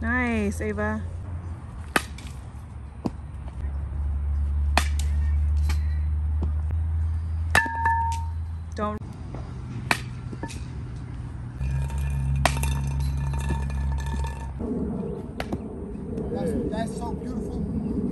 Nice, Ava. Don't. That's, that's so beautiful.